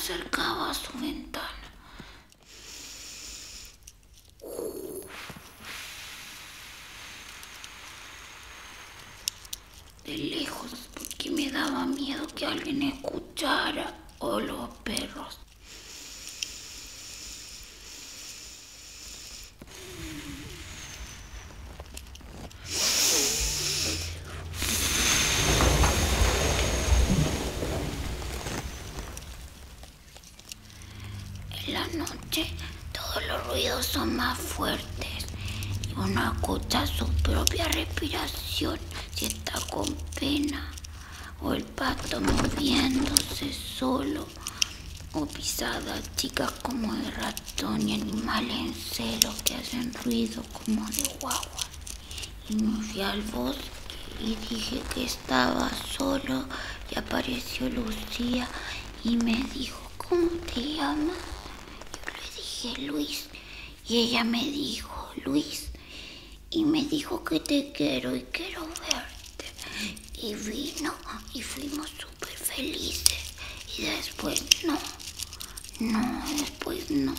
acercaba a su ventana. De lejos, porque me daba miedo que alguien escuchara o los perros. En la noche todos los ruidos son más fuertes y uno escucha su propia respiración si está con pena o el pato moviéndose solo o pisadas chicas como de ratón y animales en celo que hacen ruido como de guagua. Y me fui al bosque y dije que estaba solo y apareció Lucía y me dijo, ¿cómo te llamas? Luis y ella me dijo Luis y me dijo que te quiero y quiero verte. Y vino y fuimos súper felices y después no, no, después no.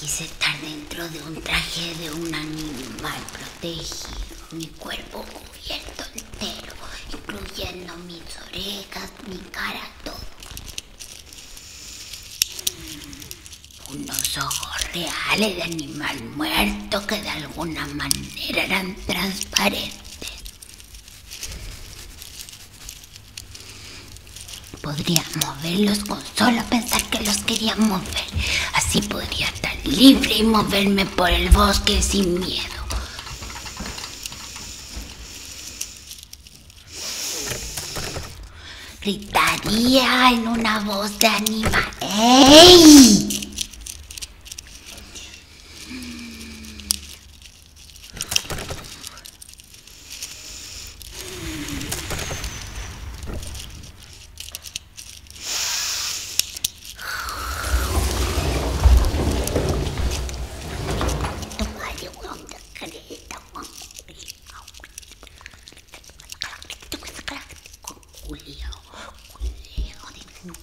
Quise estar dentro de un traje de un animal protegido, mi cuerpo Unos ojos reales de animal muerto que de alguna manera eran transparentes. Podría moverlos con solo pensar que los quería mover. Así podría estar libre y moverme por el bosque sin miedo. Gritaría en una voz de animal. ¡Ey!